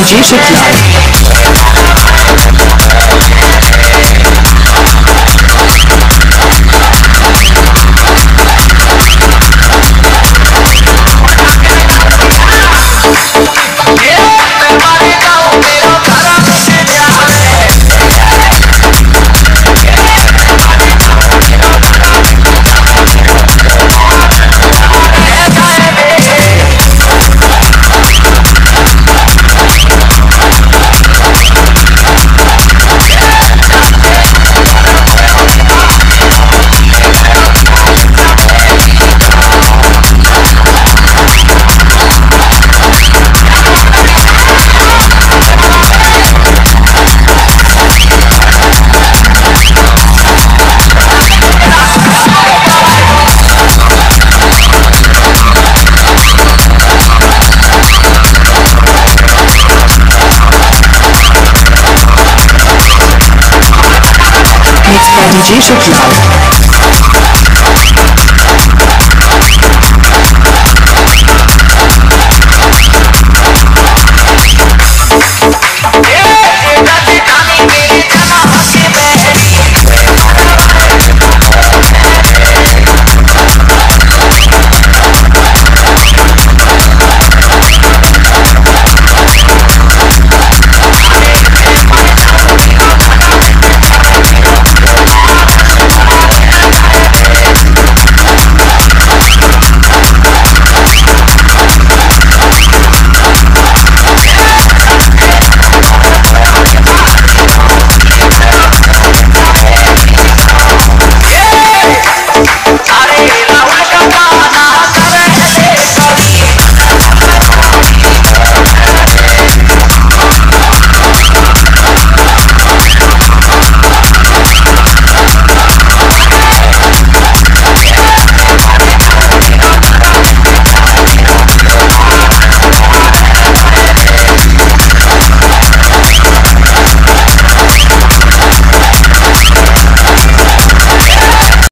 DJ Shakira. 近所着い。